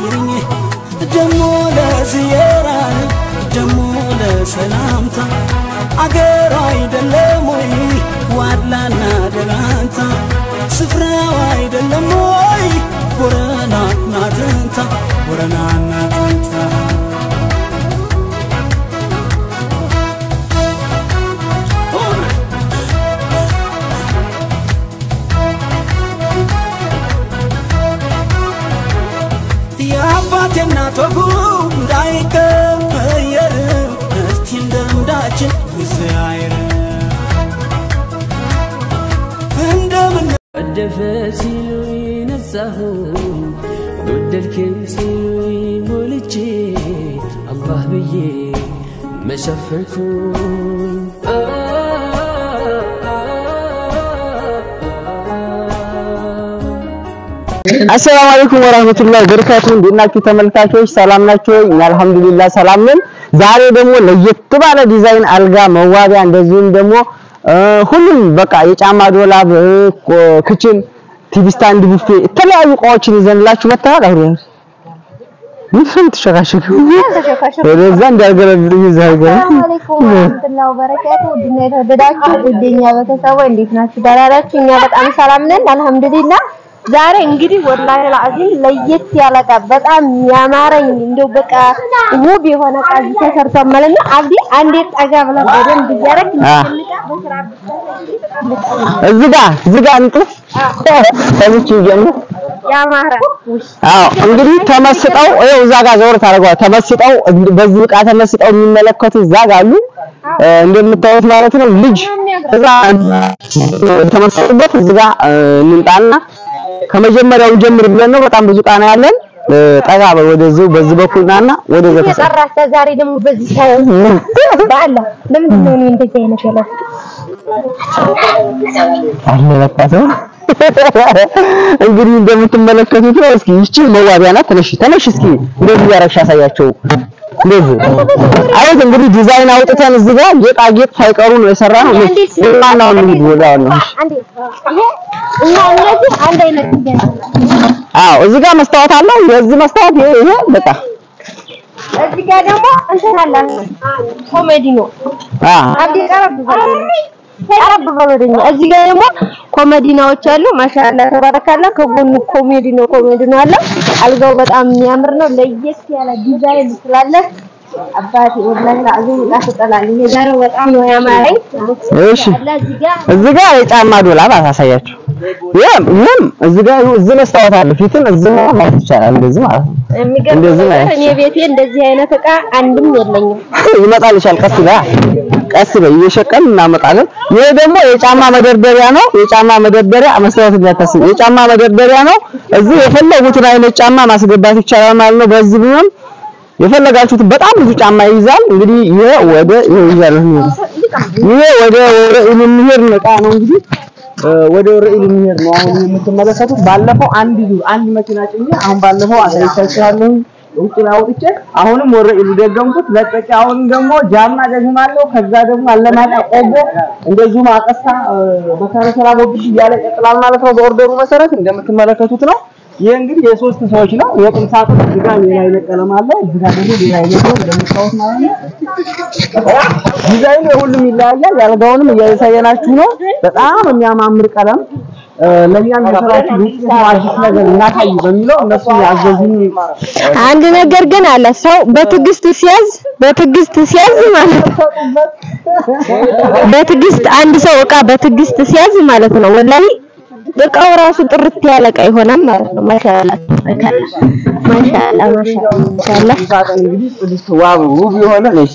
ቀይርኝ ደሞ ለዝየራ ደሞ ለሰላምታ። አገር አይደለም ወይ? ዋድላና ደላንታ። ስፍራው አይደለም ወይ? ቦረና ናትንታ ቦረና ናትንታ የአባቴ እናት ወጉ እንዳይቀየር እስቲ እንደምዳችን ጊዜ አይር እንደምን ቀደፈ ሲሉ ነጻሁ ጎደልክም ሲሉ ሞልቼ አላህ ብዬ መሸፈንኩኝ አሰላሙ አለይኩም ወራህመቱላሂ ወበረካቱ። እንዴት ናችሁ ተመልካቾች? ሰላም ናችሁ? እኛ አልሐምዱሊላህ ሰላም ነን። ዛሬ ደግሞ ለየት ባለ ዲዛይን አልጋ፣ መዋቢያ እንደዚሁም ደግሞ ሁሉም በቃ የጫማ ዶላብ፣ kitchen፣ TV stand፣ ቡፌ የተለያዩ እቃዎችን ይዘንላችሁ መጥተናል። አሁን ምን ተሸካሸክ ወደዛ እንዳልገለብጥ ይዛጋ ሰላም ወበረካቱ። ውድና የተወደዳችሁ ውድኛ ቤተሰቦች እንዴት ናችሁ? ደህና ናችሁ? እኛ በጣም ሰላም ነን አልሐምዱሊላህ። ዛሬ እንግዲህ ወላሂ ለአዚም ለየት ያለ እቃ በጣም ያማረኝ እንደው በቃ ውብ የሆነ እቃ እዚህ ተሰርቷል ማለት ነው። አብዲ አንዴ ጠጋ ብለህ በደንብ እያደረግ እዚህ ጋር እዚህ ጋር እንጥፍ ከዚች ጀምር ያማረ አዎ እንግዲህ ተመስጠው ይኸው እዛ ጋር ዘወር ታደርገዋል። ተመስጠው በዚህ ዕቃ ተመስጠው የሚመለከቱ እዛ ጋር አሉ እንደምታዩት ማለት ነው። ልጅ እዛ ተመስጠውበት እዚህ ጋር እንምጣና ከመጀመሪያው ጀምር ብለን ነው። በጣም ብዙ ነው ያለን። ጠጋ በል ወደዚህ በዚህ በኩል ናና ወደዛ ተሰ የጠራህ ዛሬ ደግሞ በዚህ ሳይሆን በአላ ለምንድን ነው እንደዚህ አይነት ያለው አለለካተው እንግዲህ እንደምትመለከቱት ነው። እስኪ ይቺ መዋቢያ ናት። ተነሽ ተነሽ፣ እስኪ እንደዚህ ያረግሽ አሳያቸው። እንደዚህ አሁን እንግዲህ ዲዛይን አውጥተን እዚህ ጋር ጌጣጌጥ ሳይቀሩ ነው የሰራነው። አዎ እዚህ ጋር መስታወት አለው። የዚህ መስታወት ይሄ ይሄ በቃ እዚህ ጋር ደግሞ እንትን አለ ኮሜዲ ነው። አ አብዲ ቀረብ በለኝ ቀረብ በለኝ። እዚህ ጋር ደግሞ ኮሜዲናዎች አሉ። ማሻአላ ተባረካላ። ከጎኑ ኮሜዲ ነው ኮሜዲ ነው አለ። አልጋው በጣም የሚያምር ነው። ለየት ያለ ዲዛይን ስላለ አባቴ ወላሂ ለአዚም ላስጠላል። ይሄ ዛሬው በጣም ነው ያማረኝ። እሺ እዚህ ጋር ጋር የጫማ ዶላብ አሳያችሁ። ይሄም ይሄም እዚህ ጋር እዚህ መስታወት አለ። ፊትን እዚህ ነው ማየት ይቻላል። እንደዚህ ማለት ነው። እንደዚህ እኔ ቤቴ እንደዚህ አይነት እቃ አንድም የለኝም። ይመጣልሻል። ቀስ በይ ቀስ በይ እየሸቀን እናመጣለን። ይሄ ደግሞ የጫማ መደርደሪያ ነው። የጫማ መደርደሪያ መስታወት እንዳታስብ፣ የጫማ መደርደሪያ ነው። እዚህ የፈለጉትን አይነት ጫማ ማስገባት ይቻላል ማለት ነው። በዚህ ብሎም የፈለጋችሁት በጣም ብዙ ጫማ ይይዛል። እንግዲህ ይሄ ወደ ይሄ ይዛል። ይሄ ወደ ወረኢል የሚሄድ እቃ ነው እንግዲህ ወደ ወረኢል የሚሄድ ነው። አሁን የምትመለከቱት ባለፈው አንድ አንድ መኪና ጭኜ አሁን ባለፈው አሳይቻችኋለሁ ውጭ ላይ አውጥቼ አሁንም ወረኢል ደገምኩት ለቀቄ። አሁንም ደግሞ ጃማ ደግማለሁ። ከዛ ደግሞ አለማጣ ቆቦ እንደዚሁ ማቀሳ በከረሰራ ቦግሽ እያለ ይቀጥላል ማለት ነው። በኦርደሩ መሰረት እንደምትመለከቱት ነው። ይሄ እንግዲህ የሶስት ሰዎች ነው። የቁም ሳጥን እዚህ ሌላ አይነት ቀለም አለ። እዚህ ደግሞ ሌላ አይነት ነው እንደምታዩት ማለት ነው። ዲዛይኑ የሁሉም ይለያያል። ያልጋውንም እያሳየናችሁ ነው። በጣም የሚያማምር ቀለም ለኛ እንደሰራችሁ ውጭ አዲስ ነገር እናሳይ በሚለው እነሱ ያዘዙኝ አንድ ነገር ግን አለ። ሰው በትዕግስት ሲያዝ በትዕግስት ሲያዝ ማለት በትዕግስት አንድ ሰው እቃ በትዕግስት ሲያዝ ማለት ነው ወላሂ እቃው ራሱ ጥርት ያለ እቃ ይሆናል ማለት ነው። ማሻአላ ማሻአላ ማሻአላ እንግዲህ ዋብ ውብ የሆነ ነች።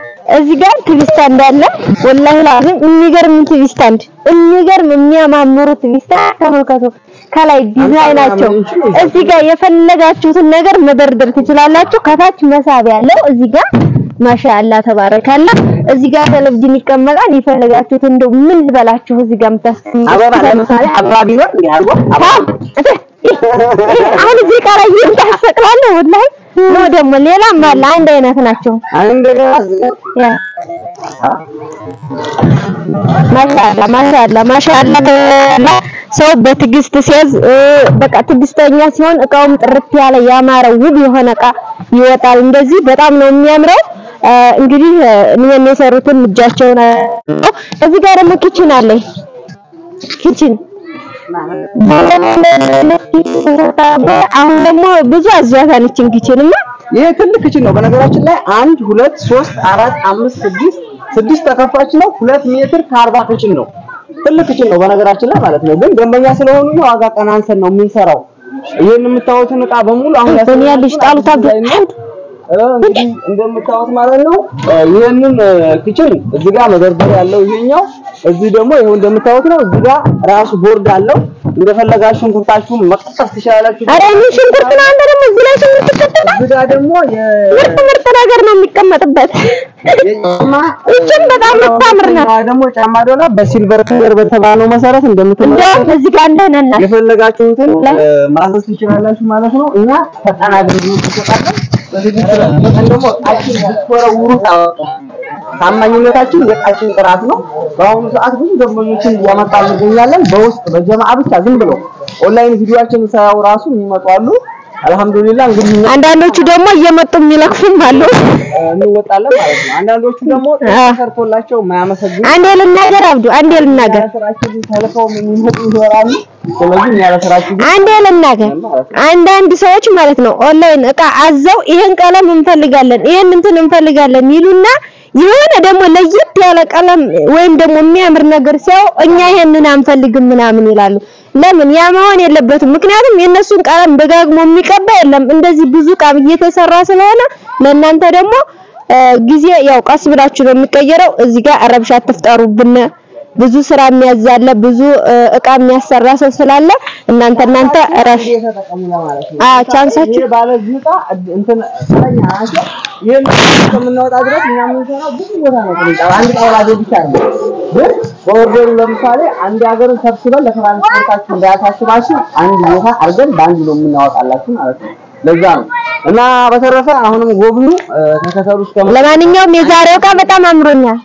እዚህ ጋር TV stand አለ። ወላሂ ላዚም የሚገርም TV stand፣ የሚገርም የሚያማምሩ TV stand ተመልከቱ። ከላይ ዲዛይናቸው እዚህ ጋር የፈለጋችሁትን ነገር መደርደር ትችላላችሁ። ከታች መሳቢያ አለው። እዚህ ጋር ማሻአላ ተባረካላ። እዚህ ጋር ቴሌቪዥን ይቀመጣል። የፈለጋችሁት እንደው ምን ልበላችሁ እዚህ ጋር አበባ የምታስቀምጡት ለምሳሌ አበባ አድርጎ አሁን እዚህ ጋር ላይ ይንታሰቅላል። ወላሂ ነው ደግሞ ሌላም አለ። አንድ አይነት ናቸው። ማሻአላ ማሻአላ ሰው በትዕግስት ሲያዝ በቃ ትዕግስተኛ ሲሆን እቃውም ጥርት ያለ ያማረ ውብ የሆነ እቃ ይወጣል። እንደዚህ በጣም ነው የሚያምረው። እንግዲህ እኔም የሰሩትን እጃቸውን እዚህ ጋር ደግሞ kitchen አለኝ kitchen አሁን ደግሞ ብዙ አዟታል ይችን ኪችንማ ይሄ ትልቅ ክችን ነው። በነገራችን ላይ አንድ ሁለት ሶስት አራት አምስት ስድስት ስድስት ተከፋች ነው። ሁለት ሜትር ከአርባ ክችን ነው። ትልቅ ክችን ነው በነገራችን ላይ ማለት ነው። ግን ደንበኛ ስለሆኑ የዋጋ ቀናንሰን ነው የምንሰራው። ይሄን የምታዩትን እቃ በሙሉ አሁን አብ እ፣ እንግዲህ እንደምታዩት ማለት ነው ይሄንን እ፣ ክችን እዚህ ጋር መደርደር ያለው ይሄኛው፣ እዚህ ደግሞ ይሄው እንደምታዩት ነው። እዚህ ጋር ራሱ ቦርድ አለው። እንደፈለጋችሁ ሽንኩርታችሁን መቀጠፍ ትችላላችሁ። ኧረ እኔ ሽንኩርት ነው። አንተ ደግሞ እዚህ ላይ ሽንኩርት ትከተታል። እዚህ ጋር ደግሞ የ ምርጥ ነገር ነው የሚቀመጥበት። ይችን በጣም የምታምር ናት። ደግሞ ጫማ ዶላ በሲልቨር ከለር በተባለው መሰረት እንደውም እዚህ ጋር እንደነና የፈለጋችሁትን ማዘዝ ትችላላችሁ ማለት ነው። እኛ ፈጣን አገልግሎት እንሰጣለን። ደግሞ እቃችን ብትወረውሩ ታማኝነታችን የእቃችን ጥራት ነው። በአሁኑ ሰዓት ብዙ ደንበኞችን እያመጣን እንገኛለን። በውስጥ በጀማዓ ብቻ ዝም ብለው ኦንላይን ቪዲዮአችን ሳያው ራሱ የሚመጡ አሉ። አልሐምዱሊላህ እንግዲህ አንዳንዶቹ ደግሞ እየመጡ የሚለክፉም አሉ። እንወጣለን ማለት ነው። አንዳንዶቹ ደግሞ ተሰርቶላቸው የማያመሰግኑ አንዴ ልናገር አብዱ፣ አንዴ ልናገር፣ አንዴ ልናገር። አንዳንድ ሰዎች ማለት ነው ኦንላይን እቃ አዘው ይሄን ቀለም እንፈልጋለን፣ ይሄን እንትን እንፈልጋለን ይሉና የሆነ ደግሞ ለየት ያለ ቀለም ወይም ደግሞ የሚያምር ነገር ሲያው እኛ ይሄንን አንፈልግም ምናምን ይላሉ። ለምን ያ መሆን የለበትም። ምክንያቱም የእነሱን ቀለም ደጋግሞ የሚቀባ የለም። እንደዚህ ብዙ እቃ እየተሰራ ስለሆነ ለእናንተ ደግሞ ጊዜ ያው ቀስ ብላችሁ ነው የሚቀየረው። እዚህ ጋር ረብሻ አትፍጠሩብን። ብዙ ስራ የሚያዛለ ብዙ እቃ የሚያሰራ ሰው ስላለ እናንተ እናንተ ረፍ ተጠቀሙ ለማለት ነው። አ ቻንሳችሁ በ order ኡ ለምሳሌ አንድ ሀገርን ሰብስበን ለትራንስፖርታችሁ እንዳያሳስባችሁ አንድ ቦታ አድርገን በአንድ ነው የምናወጣላችሁ ማለት ነው። ለዛ ነው እና በተረፈ አሁንም ጎብኙ፣ ተከተሉ ለማንኛውም የዛሬው እቃ በጣም አምሮኛል።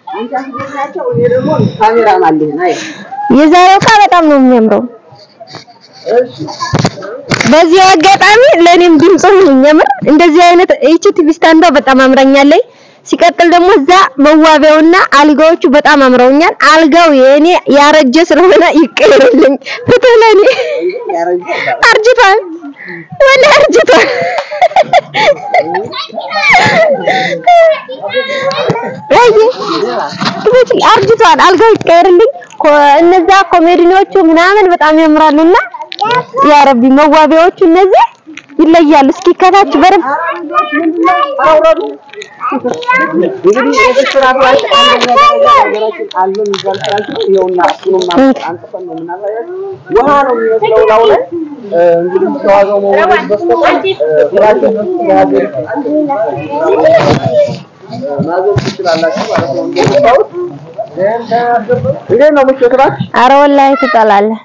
የዛሬው እቃ በጣም ነው የሚያምረው። በዚህ አጋጣሚ ለኔም ድምጽ የምር እንደዚህ አይነት እቺ TV stand ዷ በጣም አምራኛለች። ሲቀጥል ደግሞ እዛ መዋቢያውና አልጋዎቹ በጣም አምረውኛል። አልጋው የኔ ያረጀ ስለሆነ ይቀየርልኝ። ፍትህ ለኔ አርጅቷል፣ ወላሂ አርጅቷል። አይ አርጅቷል። አልጋው ይቀየርልኝ። እነዛ ኮሜዲኖቹ ምናምን በጣም ያምራሉና ያ ረቢ መዋቢያዎቹ እነዚህ ይለያሉ። እስኪ ከታች በረም እንግዲህ ላይ አንደኛ ደረጃ አለ የሚባል ስራችን ይኸውና እሱንም አንጥፈን ነው የምናሳያችሁ። ውሃ ነው የሚመስለው ላው ላይ እንግዲህ ከዋጋው መወደድ በስተቀር የሀገር ማዘዝ ትችላላችሁ እንዴት ነው ምቾት እባክሽ? አረ ወላሂ ትጠላለህ።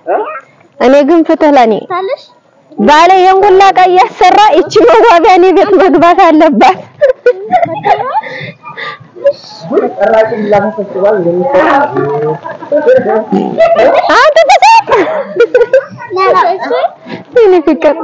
እኔ ግን ፍትህ ለኔ ባለ የንጉላ ዕቃ እያሰራ እቺ መዋቢያ እኔ ቤት መግባት አለባት። አንተ ፍቅር